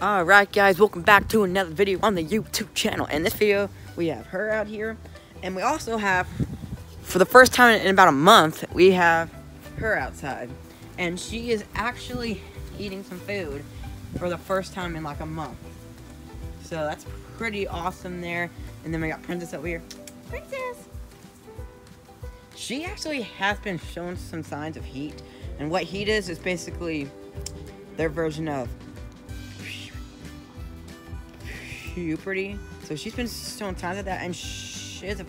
Alright guys, welcome back to another video on the YouTube channel. In this video, we have her out here, and we also have, for the first time in about a month, we have her outside. And she is actually eating some food for the first time in like a month. So that's pretty awesome there. And then we got Princess over here. Princess! She actually has been showing some signs of heat. And what heat is, is basically their version of puberty. So she's been signs of that, and she's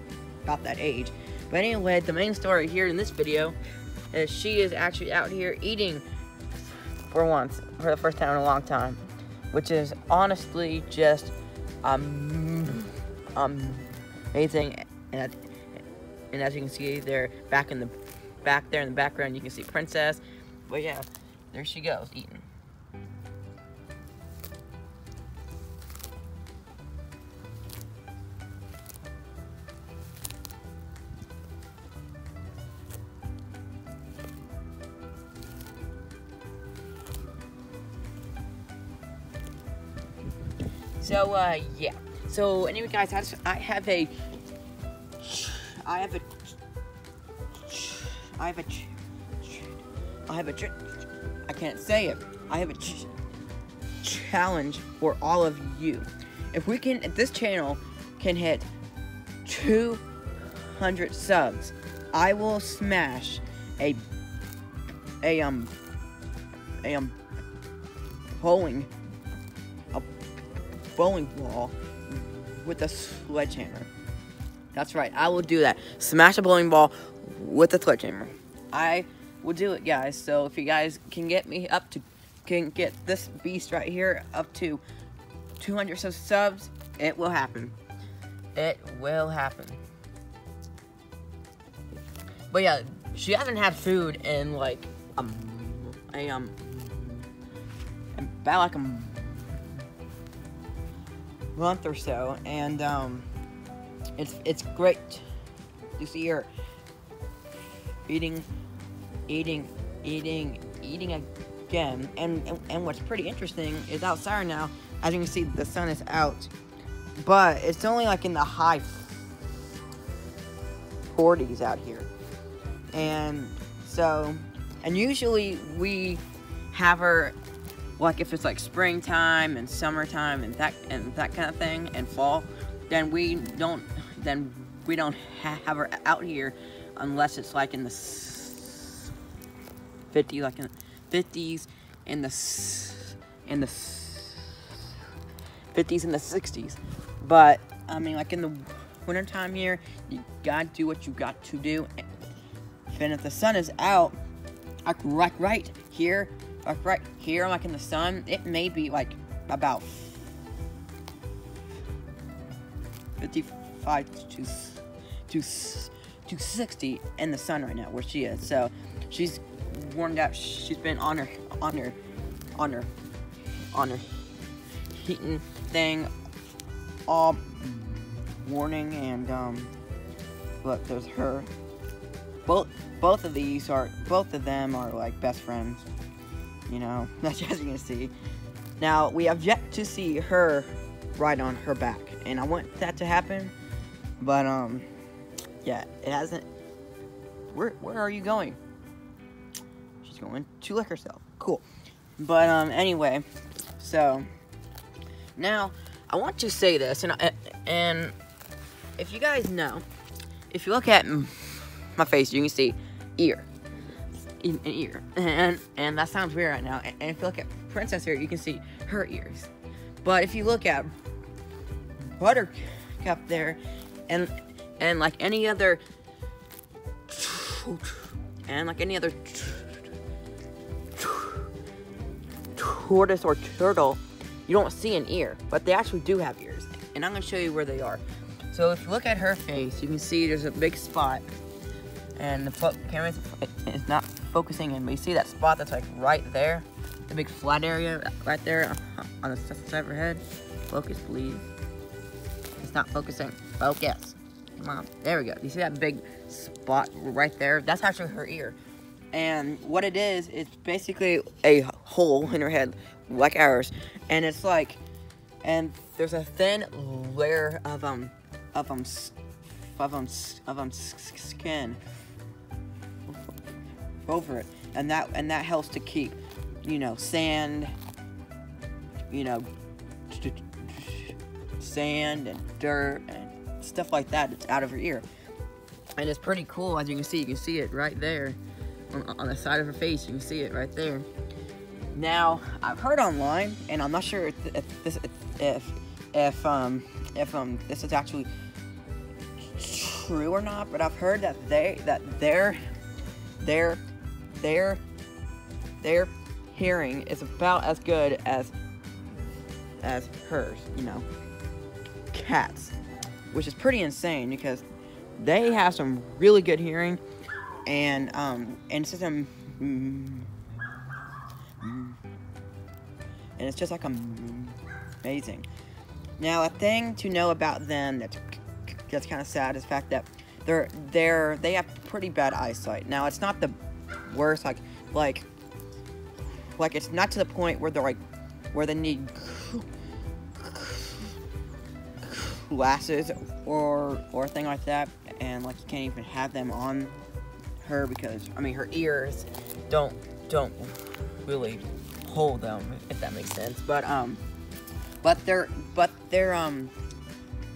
about that age. But anyway, the main story here in this video is she is actually out here eating for once, for the first time in a long time, which is honestly just um, um amazing. And, and as you can see, there back in the back there in the background, you can see Princess. But yeah, there she goes eating. So, uh, yeah. So, anyway, guys, I, just, I have a, I have a, I have a, I have a, I can't say it. I have a challenge for all of you. If we can, if this channel can hit 200 subs, I will smash a, a, um, a, um, bowling bowling ball with a sledgehammer. That's right, I will do that. Smash a bowling ball with a sledgehammer. I will do it, guys. So if you guys can get me up to, can get this beast right here up to 200 subs, it will happen. It will happen. But yeah, she hasn't had food in like um, a um, about like a month or so, and um, it's it's great to see her eating, eating, eating, eating again. And, and and what's pretty interesting is outside now, as you can see, the sun is out, but it's only like in the high 40s out here, and so, and usually we have her like if it's like springtime and summertime and that and that kind of thing and fall, then we don't then we don't have her out here unless it's like in the 50 like in the 50s in the in the 50s and the 60s. But I mean like in the wintertime here, you gotta do what you got to do. And if the sun is out, like right right here like right here, like in the sun, it may be like about 55 to, to, to 60 in the sun right now where she is. So she's warmed up. She's been on her, on her, on her, on her heating thing all morning. And um, look, there's her. Both, both of these are, both of them are like best friends you know, as you can see. Now, we have yet to see her ride on her back, and I want that to happen, but, um, yeah, it hasn't. Where, where are you going? She's going to lick herself. Cool. But, um, anyway, so, now, I want to say this, and, and if you guys know, if you look at my face, you can see ear an ear. And and that sounds weird right now. And, if you look at Princess here, you can see her ears. But if you look at Buttercup there, and and like any other and like any other tortoise or turtle, you don't see an ear, but they actually do have ears. And I'm gonna show you where they are. So if you look at her face, you can see there's a big spot and the camera is not focusing in, but you see that spot that's like right there? The big flat area right there on the side of her head? Focus, please. It's not focusing. Focus. Come on. There we go. You see that big spot right there? That's actually her ear. And what it is, it's basically a hole in her head like ours, and it's like, and there's a thin layer of um of um of um of um skin over it, and that and that helps to keep, you know, sand, you know, sand and dirt and stuff like that that's out of her ear. And it's pretty cool, as you can see. You can see it right there on, on the side of her face. You can see it right there. Now, I've heard online, and I'm not sure if, if this if if um if um this is actually true or not, but I've heard that they that their their their their hearing is about as good as as hers, you know, cats, which is pretty insane because they have some really good hearing, and um, and it's just um, and it's just like amazing. Now, a thing to know about them that's that's kind of sad is the fact that they're they're they have pretty bad eyesight. Now, it's not the worst, like like like it's not to the point where they're like where they need glasses or or a thing like that and like you can't even have them on her because I mean her ears don't don't really hold them if that makes sense. But um but their but their um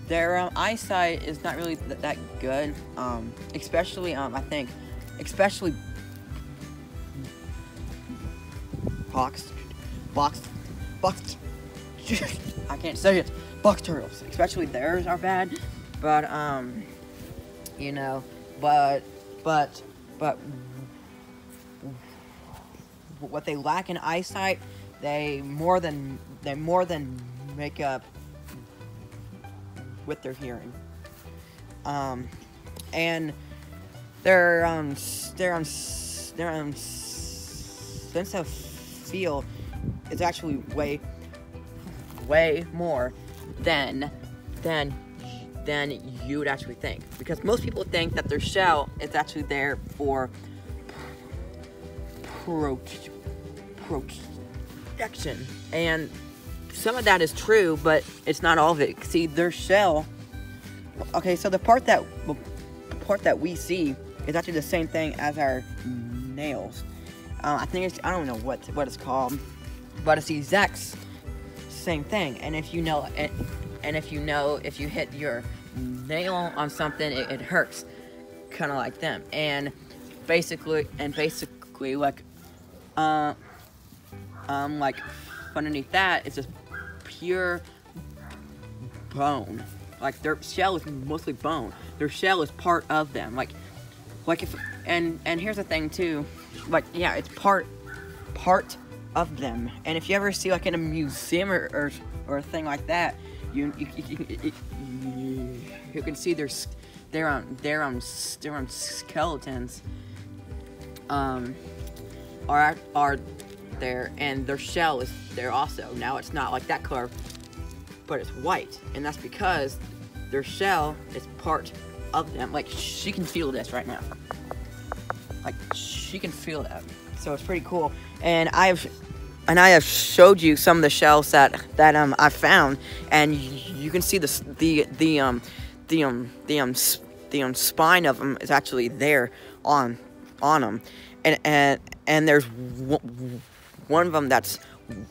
their um, eyesight is not really th that good um especially um I think especially box box box I can't say it box turtles, especially theirs are bad. But um, you know, but but but what they lack in eyesight, they more than they more than make up with their hearing. Um, and their um their um their um sense of feel is actually way way more than than than you would actually think. Because most people think that their shell is actually there for pro protection. And some of that is true, but it's not all of it. See, their shell. Okay, so the part that the part that we see is actually the same thing as our nails. Uh, I think it's I don't know what what it's called, but it's the exact same thing. And if you know, and, and if you know, if you hit your nail on something, it, it hurts, kind of like them. And basically, and basically, like, uh, um, like underneath that, it's just pure bone. Like their shell is mostly bone. Their shell is part of them. Like, like if and and here's the thing too, like yeah, it's part part of them. And if you ever see like in a museum or, or, or a thing like that, you you, you, you, you can see their they're on they're on they're on skeletons. Um, are are there and their shell is there also. Now it's not like that color, but it's white, and that's because their shell is part of them. Like she can feel this right now. Like she can feel that. So it's pretty cool. And I've and I have showed you some of the shells that that um I found, and you can see the the the um the um the um the um spine of them is actually there on on them, and and and there's one of them that's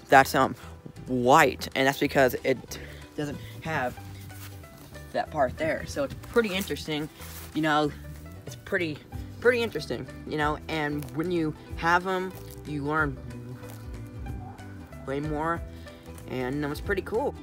that's um white, and that's because it doesn't have that part there. So it's pretty interesting, you know. It's pretty pretty interesting, you know. And when you have them, you learn way more, and it was pretty cool.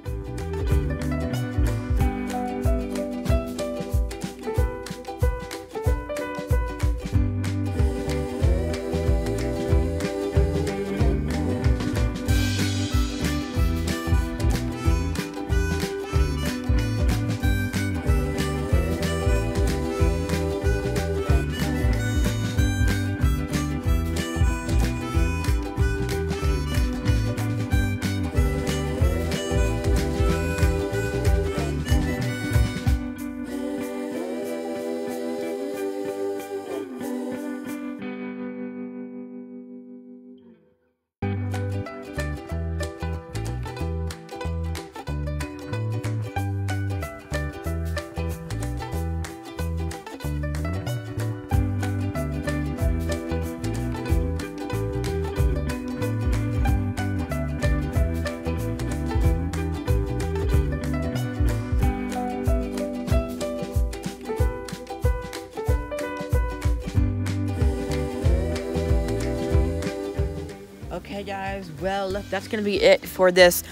Guys, well, that's gonna be it for this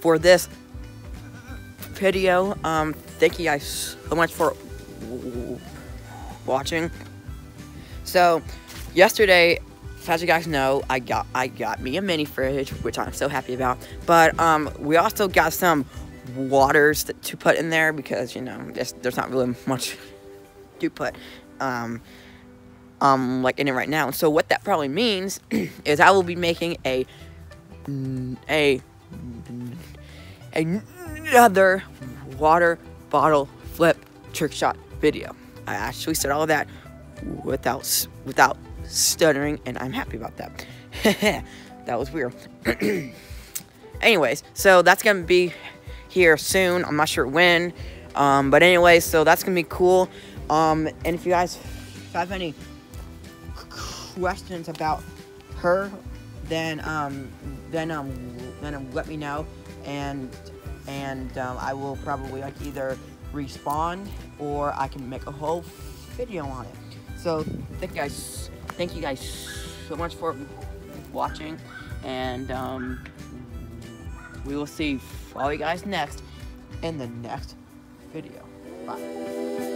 for this video. Um, thank you guys so much for watching. So, yesterday, as you guys know, I got I got me a mini fridge, which I'm so happy about. But um, we also got some waters to put in there because you know there's, there's not really much to put um, um, like in it right now. So what that probably means is I will be making a a another water bottle flip trick shot video. I actually said all of that without without stuttering, and I'm happy about that. that was weird. Anyways, so that's gonna be here soon. I'm not sure when, um, but anyway, so that's gonna be cool. Um, and if you guys have any questions about her, then um, then um, then um, let me know, and and um, I will probably like either respond or I can make a whole video on it. So thank you guys, thank you guys so much for watching, and um, we will see all you guys next in the next video. Bye.